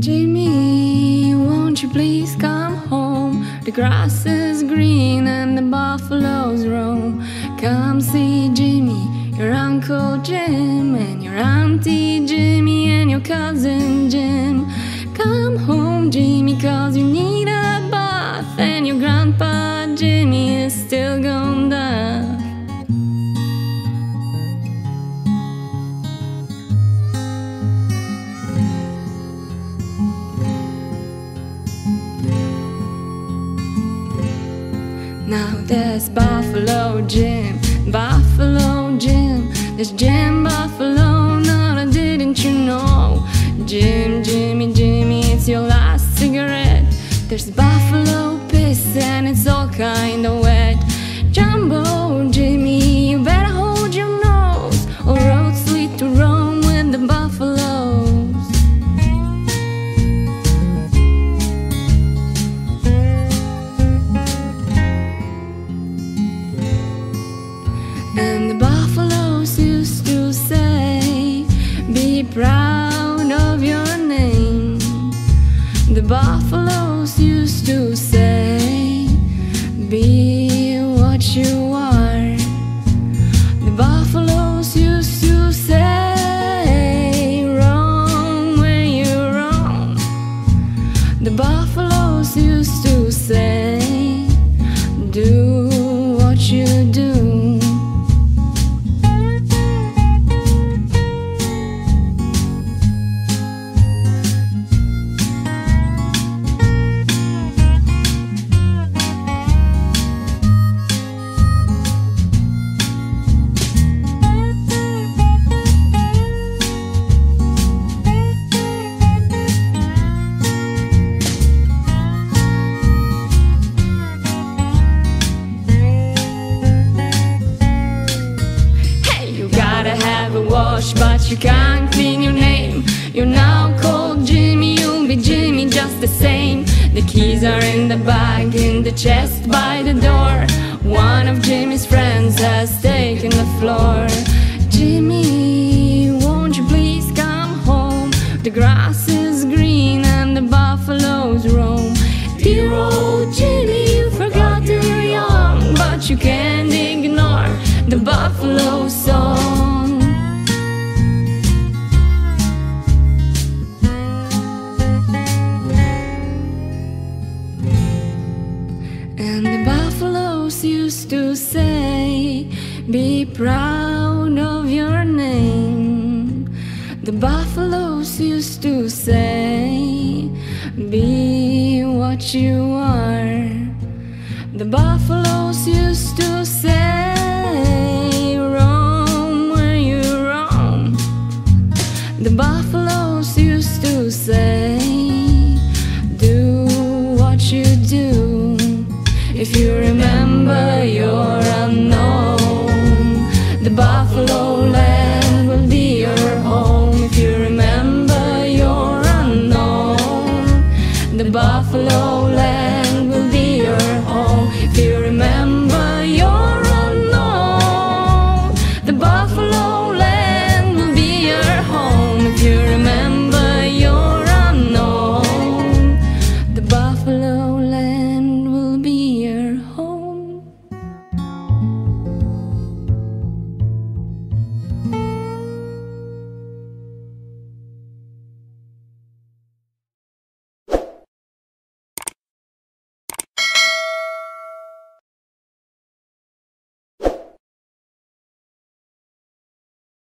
Jimmy, won't you please come home? The grass is green and the buffaloes roam. Come see Jimmy, your Uncle Jim, and your Auntie Jimmy, and your cousin Jim. Come home, Jimmy, cause you need. Now there's Buffalo Jim, Buffalo Jim, there's Jim Buffalo. Now didn't you know? Jim, Jimmy, Jimmy, it's your last cigarette. There's Buffalo Do have wash, but you can't clean your name. You're now called Jimmy, you'll be Jimmy just the same. The keys are in the bag, in the chest by the door. One of Jimmy's friends has taken the floor. Jimmy, used to say, Be proud of your name. The buffaloes used to say, Be what you are. The buffaloes